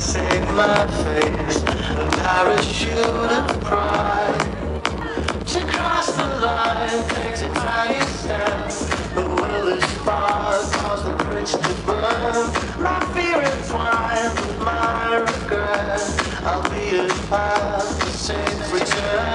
save my face. A parachute of pride. To cross the line takes a tiny step. But will this spark cause the bridge to burn? My fear entwined with my regret. I'll be a path to safe return.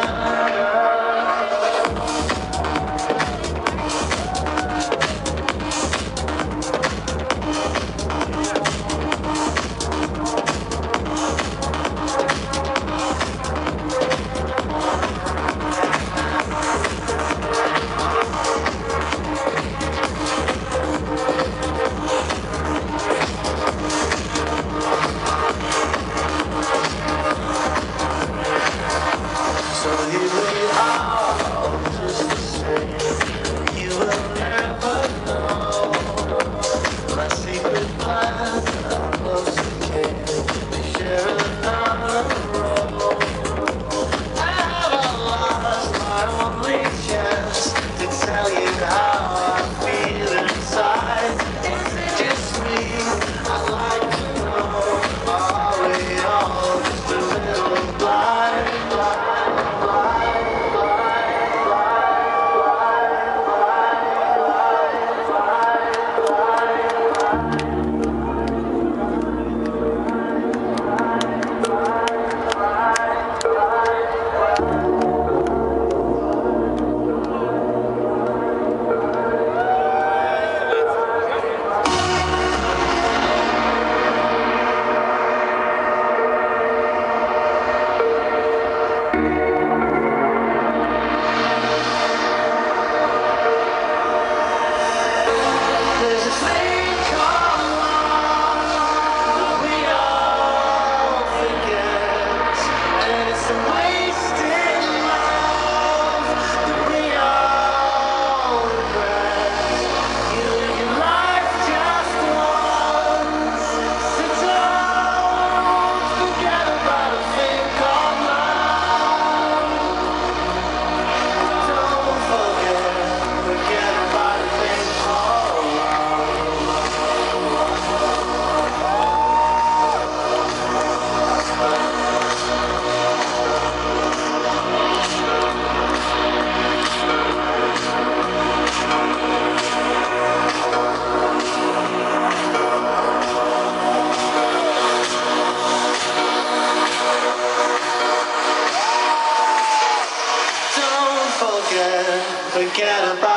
forget about